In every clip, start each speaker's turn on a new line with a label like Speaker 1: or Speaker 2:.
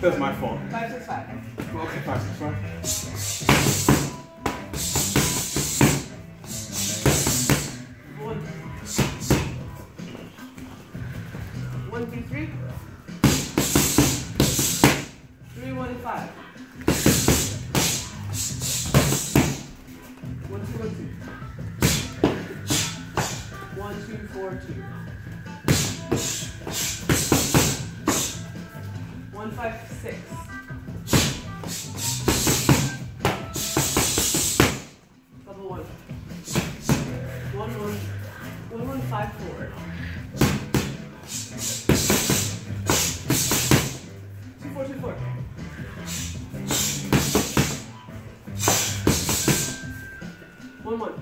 Speaker 1: That's my fault.
Speaker 2: Five, six, five.
Speaker 1: Okay, five, six, five.
Speaker 2: Five. One, two, two. One, two, four, two. One, five, six. Double one. One, one, one, one, five, four. One, one.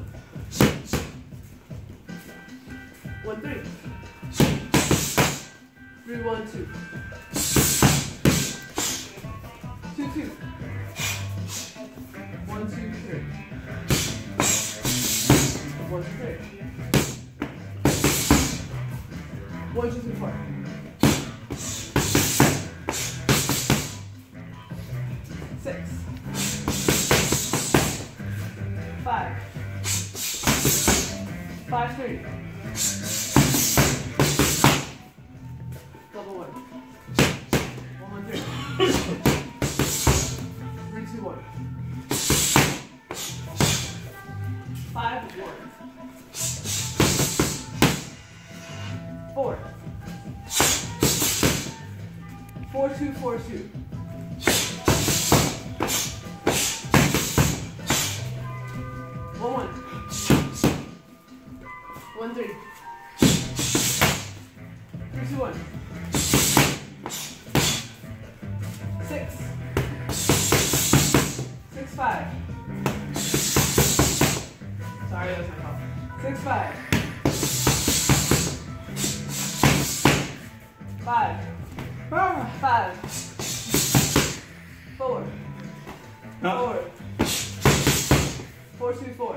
Speaker 2: One, three. Three, one, two. Two, two. One, two, three. One, two, three. One, two, three, four. Five, three. Double one. One, one, three. Three, two, one. Five, one. Four. Four, two, four, two. One, three. Three, two, one. Six. Six, five. Sorry, that was my fault. Six, five. Five. Five. Four. Four. Four, two, four.